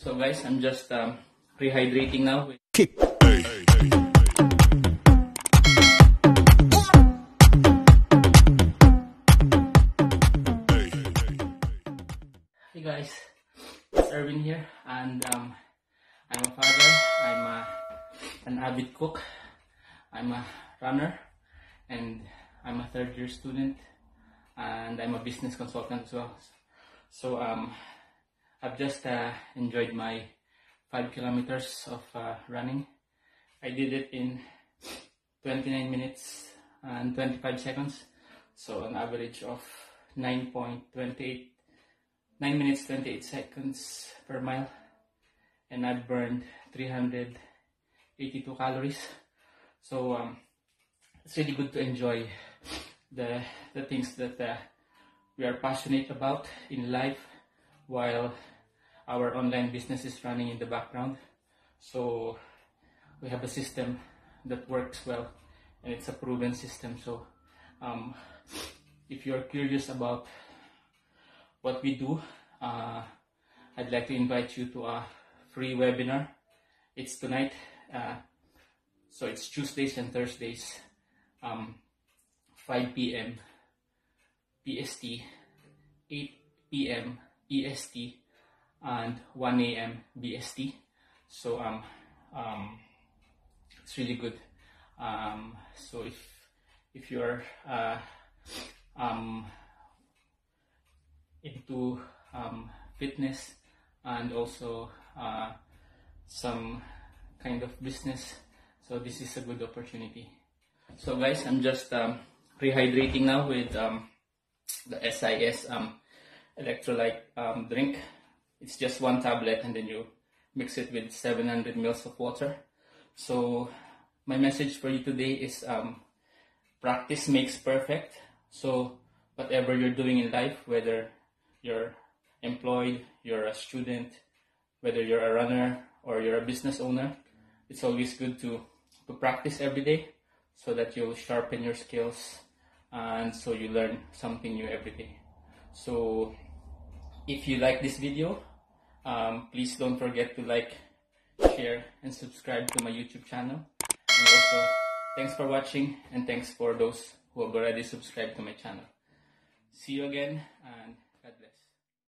So guys, I'm just um, rehydrating now. kick. Hey guys, it's Erwin here, and um, I'm a father. I'm a, an avid cook. I'm a runner, and I'm a third year student, and I'm a business consultant as well. So um, I've just uh, enjoyed my five kilometers of uh, running. I did it in 29 minutes and 25 seconds, so an average of 9.28 9 minutes 28 seconds per mile. And I burned 382 calories. So um, it's really good to enjoy the the things that uh, we are passionate about in life while our online business is running in the background so we have a system that works well and it's a proven system so um, if you're curious about what we do, uh, I'd like to invite you to a free webinar. It's tonight, uh, so it's Tuesdays and Thursdays, um, 5 p.m. PST, 8 p.m. EST, and 1 a.m. BST. So um, um, it's really good. Um, so if if you're uh, um, into um, fitness and also uh, some kind of business. So this is a good opportunity. So guys, I'm just um, rehydrating now with um, the SIS um, electrolyte um, drink. It's just one tablet and then you mix it with 700 mils of water. So my message for you today is um, practice makes perfect. So whatever you're doing in life, whether you're employed, you're a student, whether you're a runner or you're a business owner, it's always good to, to practice every day so that you'll sharpen your skills and so you learn something new every day. So if you like this video, um, please don't forget to like, share, and subscribe to my YouTube channel. And also, thanks for watching and thanks for those who have already subscribed to my channel. See you again and